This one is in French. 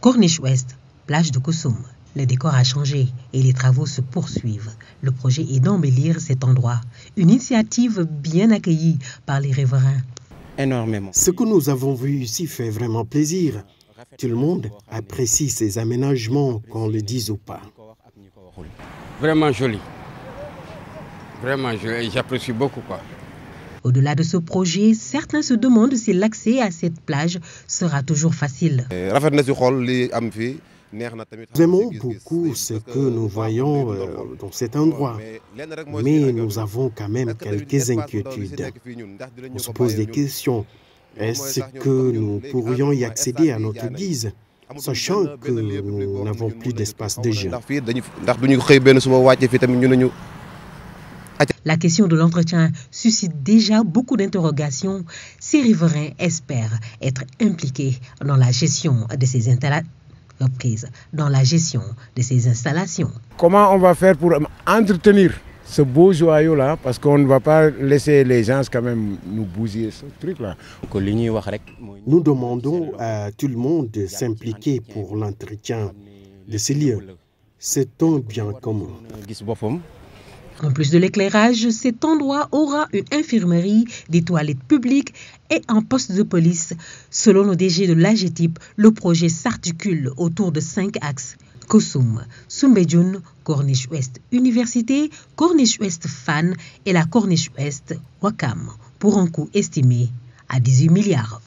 Corniche Ouest, plage de Kosum. Le décor a changé et les travaux se poursuivent. Le projet est d'embellir cet endroit. Une initiative bien accueillie par les riverains. Énormément. Ce que nous avons vu ici fait vraiment plaisir. Tout le monde apprécie ces aménagements, qu'on le dise ou pas. Vraiment joli. Vraiment joli. J'apprécie beaucoup. quoi. Au-delà de ce projet, certains se demandent si l'accès à cette plage sera toujours facile. Nous aimons beaucoup ce que nous voyons euh, dans cet endroit, mais nous avons quand même quelques inquiétudes. On se pose des questions. Est-ce que nous pourrions y accéder à notre guise sachant que nous n'avons plus d'espace de jeu. La question de l'entretien suscite déjà beaucoup d'interrogations. Ces riverains espèrent être impliqués dans la gestion de ces installations dans la gestion de ces installations. Comment on va faire pour entretenir ce beau joyau-là? Parce qu'on ne va pas laisser les gens quand même nous bousiller ce truc-là. Nous demandons à tout le monde de s'impliquer pour l'entretien de ces lieux. C'est un bien commun. En plus de l'éclairage, cet endroit aura une infirmerie, des toilettes publiques et un poste de police. Selon le DG de l'AGTIP, le projet s'articule autour de cinq axes. Kosum, Sumbedjoun, Corniche Ouest Université, Corniche Ouest Fan et la Corniche Ouest Wakam, pour un coût estimé à 18 milliards.